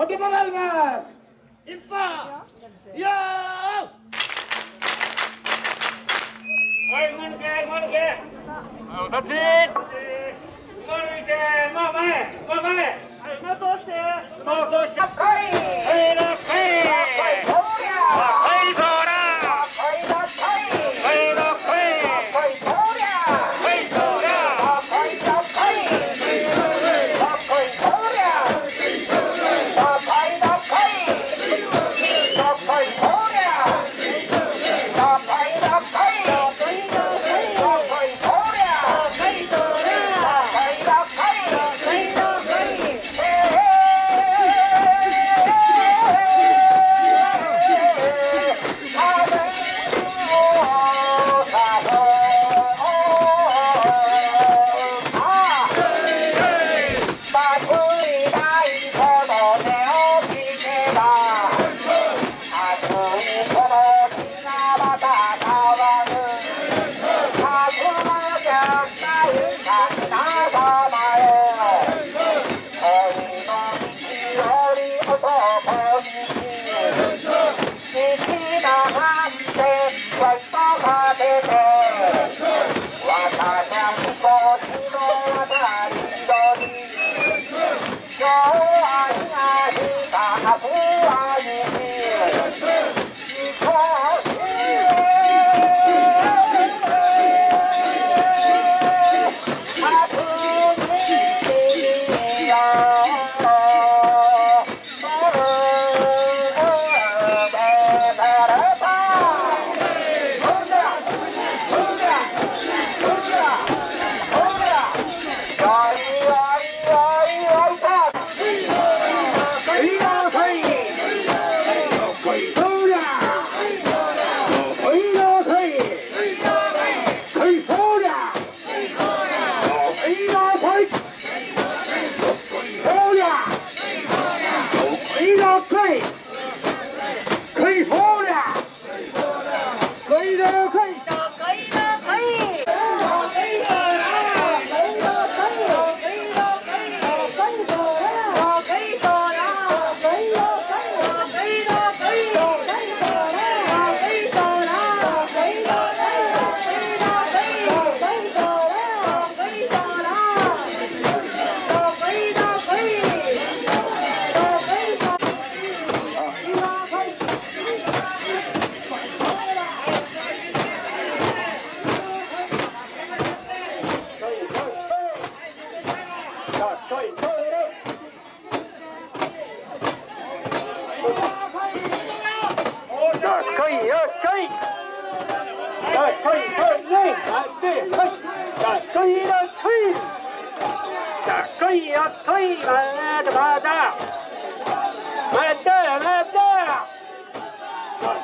お手もらいます。一本。よー。はい前抜け前抜けはい立ち前前もう前。はい目通して。目通して。はい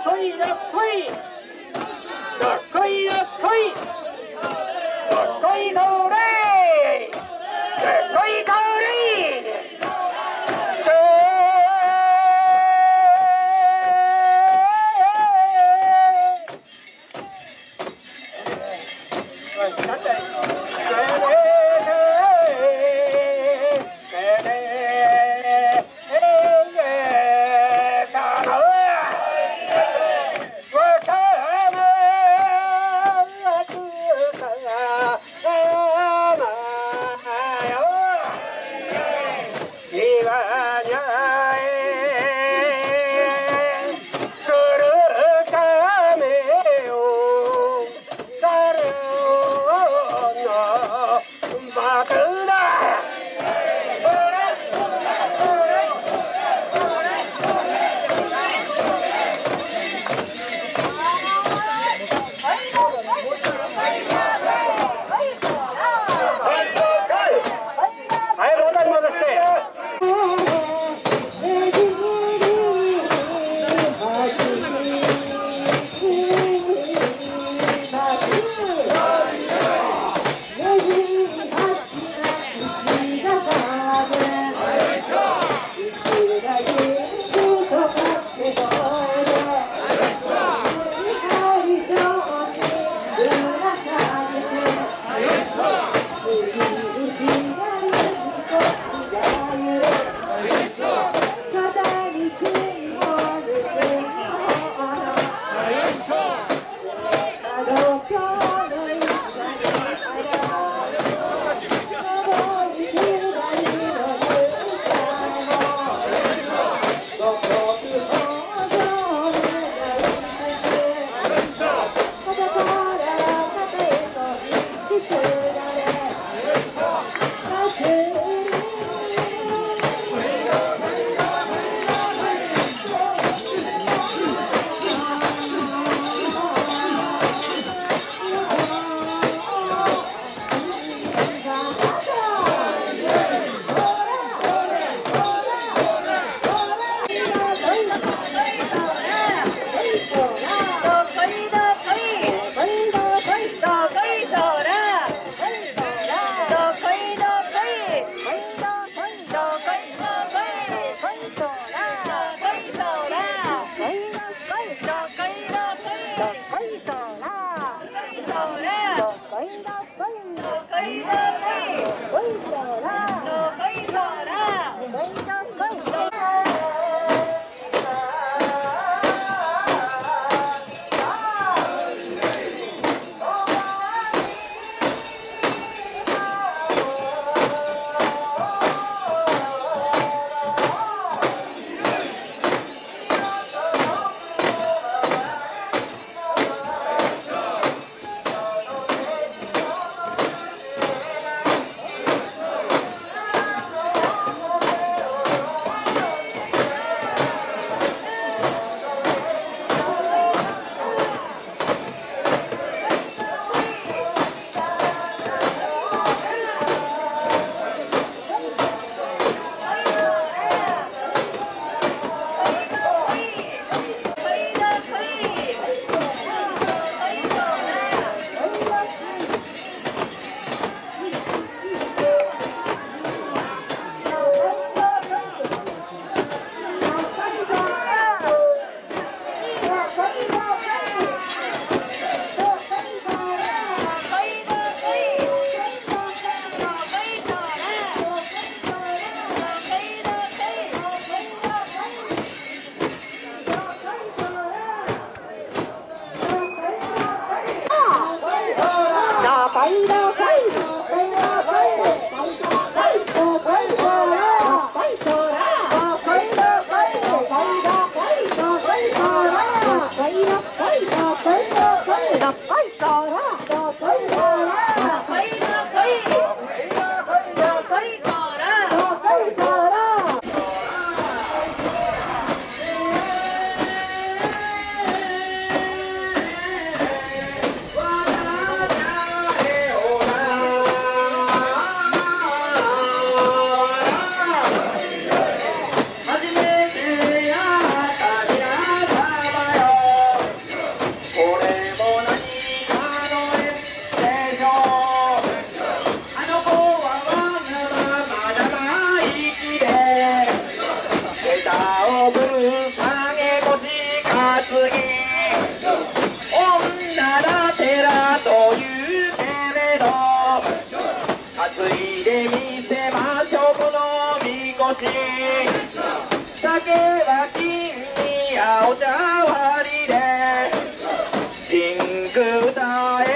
っこい。いどっこい。どっこい。どっこい。わりでピンク歌え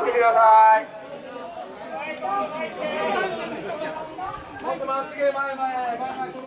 つけてください。もっとまっすぐ前前前前。